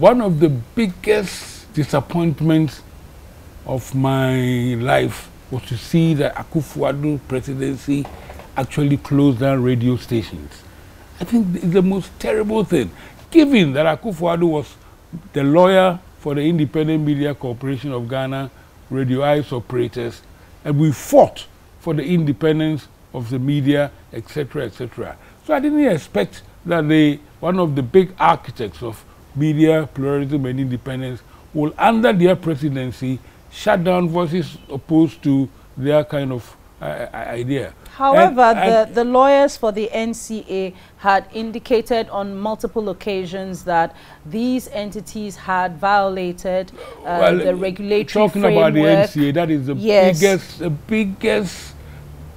One of the biggest disappointments of my life was to see the Akufo-Addo presidency actually close down radio stations. I think it's the most terrible thing, given that Akufo-Addo was the lawyer for the Independent Media Corporation of Ghana, Radio Eye's operators, and we fought for the independence of the media, etc., etc. So I didn't expect that they, one of the big architects of media pluralism and independence will, under their presidency, shut down voices opposed to their kind of uh, idea. However, and, and the, the lawyers for the NCA had indicated on multiple occasions that these entities had violated uh, well, the regulatory talking framework. about the NCA, that is the yes. biggest, the biggest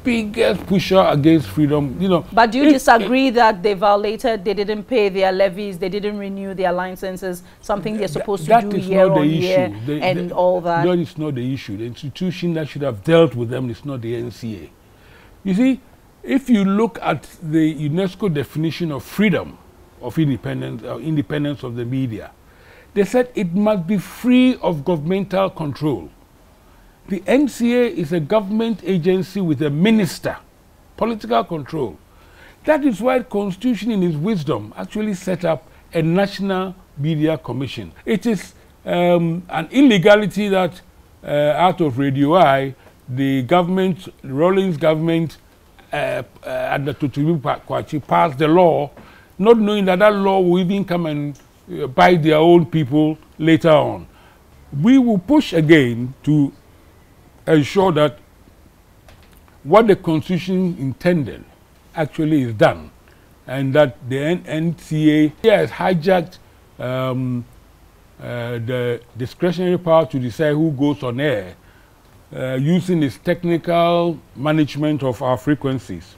biggest pusher against freedom, you know. But do you disagree that they violated, they didn't pay their levies, they didn't renew their licenses, something they're supposed to do year on year the, and the, all that? That is not the issue. The institution that should have dealt with them is not the NCA. You see, if you look at the UNESCO definition of freedom of independence, uh, independence of the media, they said it must be free of governmental control. The NCA is a government agency with a minister, political control. That is why the Constitution, in its wisdom, actually set up a National Media Commission. It is um, an illegality that uh, out of Radio Eye, the government, the Rawlings government, uh, uh, and the Totobi Quakyi passed the law, not knowing that that law will even come and uh, bite their own people later on. We will push again to ensure that what the Constitution intended actually is done, and that the NCA has hijacked um, uh, the discretionary power to decide who goes on air uh, using its technical management of our frequencies.